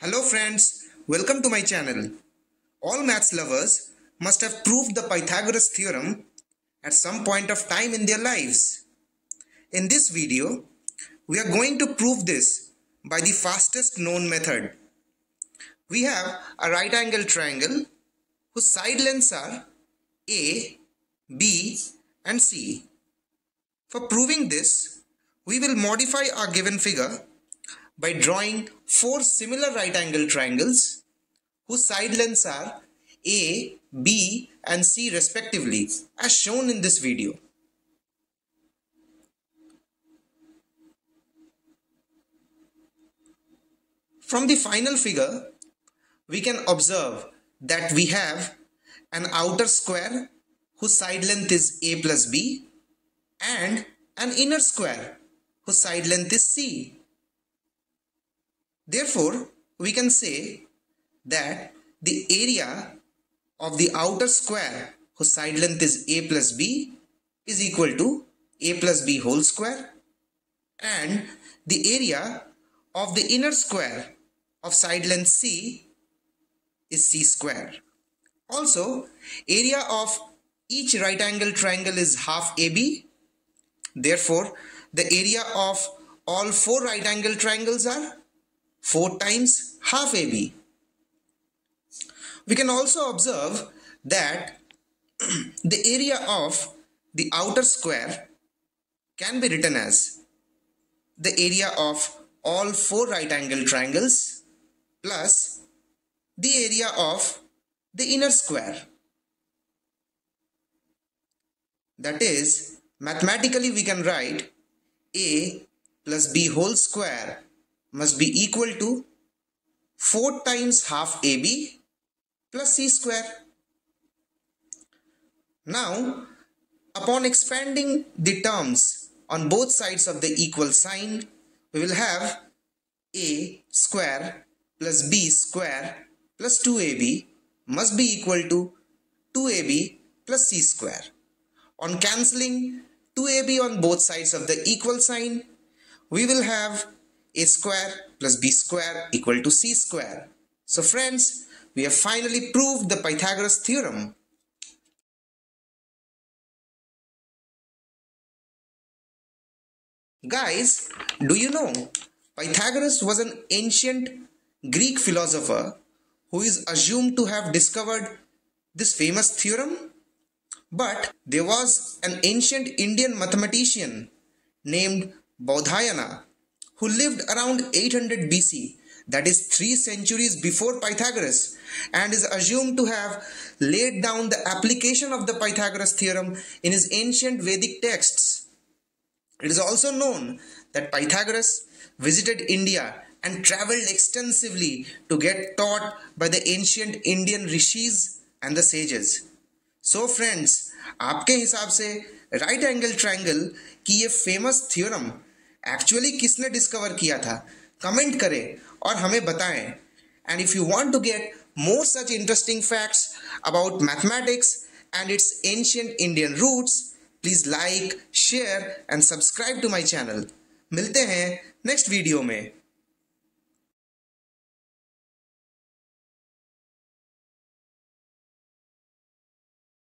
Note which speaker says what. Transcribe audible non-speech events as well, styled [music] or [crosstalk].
Speaker 1: Hello friends, welcome to my channel. All maths lovers must have proved the Pythagoras theorem at some point of time in their lives. In this video, we are going to prove this by the fastest known method. We have a right angle triangle whose side lengths are A, B and C. For proving this, we will modify our given figure by drawing four similar right angle triangles whose side lengths are A, B and C respectively as shown in this video. From the final figure, we can observe that we have an outer square whose side length is A plus B and an inner square whose side length is C. Therefore, we can say that the area of the outer square whose side length is a plus b is equal to a plus b whole square and the area of the inner square of side length c is c square. Also, area of each right angle triangle is half AB. Therefore, the area of all four right angle triangles are 4 times half AB. We can also observe that [clears throat] the area of the outer square can be written as the area of all four right angle triangles plus the area of the inner square. That is, mathematically we can write a plus b whole square must be equal to 4 times half AB plus C square. Now, upon expanding the terms on both sides of the equal sign, we will have A square plus B square plus 2AB must be equal to 2AB plus C square. On cancelling 2AB on both sides of the equal sign, we will have a square plus b square equal to c square. So friends, we have finally proved the Pythagoras theorem. Guys, do you know Pythagoras was an ancient Greek philosopher who is assumed to have discovered this famous theorem? But there was an ancient Indian mathematician named Baudhayana who lived around 800 BC, that is three centuries before Pythagoras, and is assumed to have laid down the application of the Pythagoras theorem in his ancient Vedic texts. It is also known that Pythagoras visited India and traveled extensively to get taught by the ancient Indian rishis and the sages. So friends, आपके हिसाब से right angle triangle की ये famous theorem actually किसने discover किया था? Comment करें और हमें बताएँ। And if you want to get more such interesting facts about mathematics and its ancient Indian roots please like share and subscribe to my channel मिलते हैं नेक्स्ट वीडियो में।